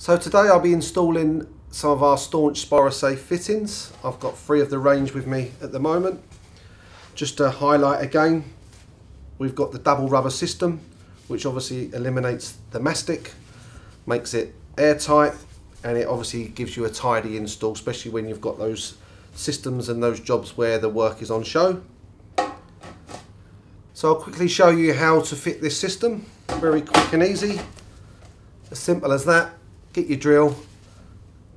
So today I'll be installing some of our Stornch Spirasafe fittings. I've got three of the range with me at the moment. Just to highlight again, we've got the double rubber system, which obviously eliminates the mastic, makes it airtight, and it obviously gives you a tidy install, especially when you've got those systems and those jobs where the work is on show. So I'll quickly show you how to fit this system, very quick and easy, as simple as that get your drill,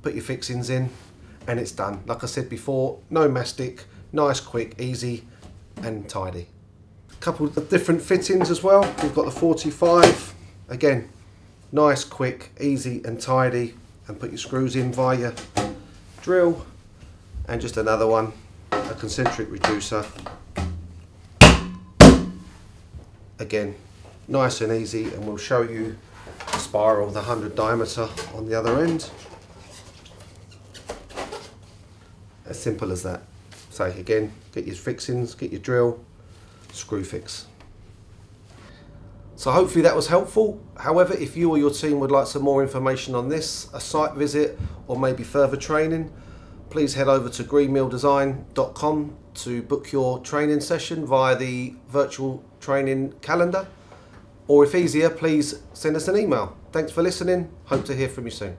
put your fixings in, and it's done. Like I said before, no mastic, nice, quick, easy, and tidy. A couple of different fittings as well. We've got the 45, again, nice, quick, easy, and tidy, and put your screws in via your drill, and just another one, a concentric reducer. Again, nice and easy, and we'll show you spiral the 100 diameter on the other end. As simple as that. So again, get your fixings, get your drill, screw fix. So hopefully that was helpful. However, if you or your team would like some more information on this, a site visit or maybe further training, please head over to greenmilldesign.com to book your training session via the virtual training calendar. Or if easier, please send us an email. Thanks for listening. Hope to hear from you soon.